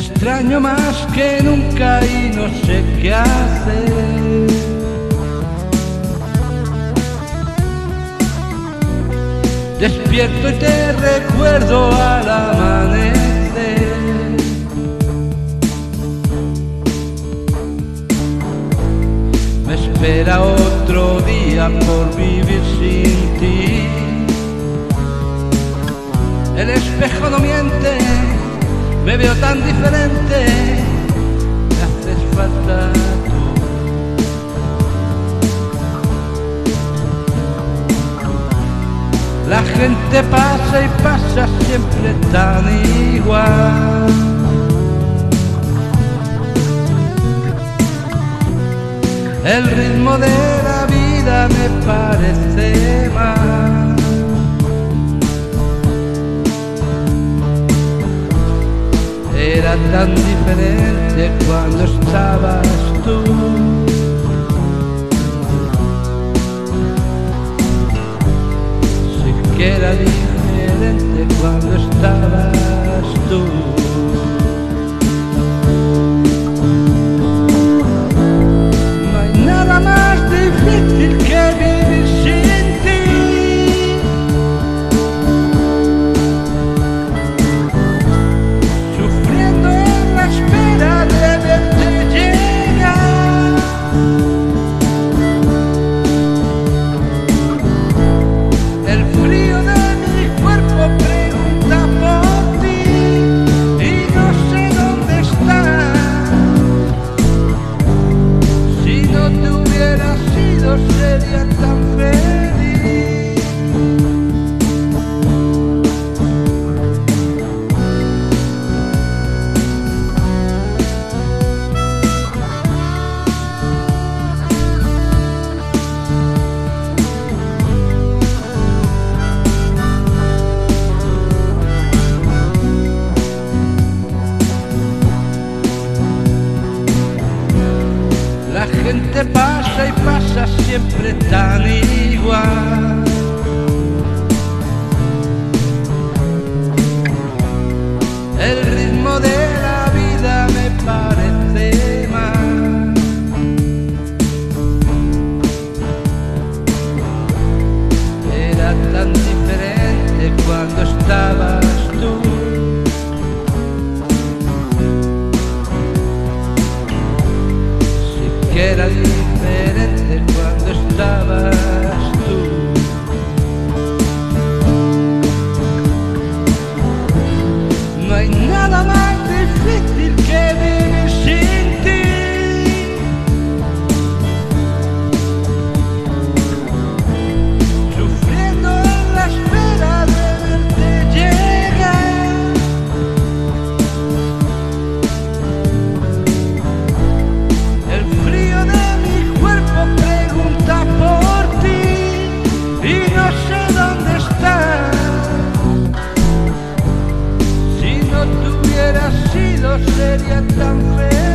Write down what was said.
extraño más que nunca y no sé qué hacer. Despierto y te recuerdo al amanecer. Me espera otro día por vivir sin ti. El espejo no miente, me veo tan diferente. Me haces falta. La gente pasa y pasa siempre tan igual. El ritmo de la vida me parece mal. Era tan diferente cuando estabas tú. Sí era diferente cuando estabas tú. Siempre tan igual. El ritmo de la vida me parece mal. Era tan diferente cuando estabas tú. Sí que no sería tan feo.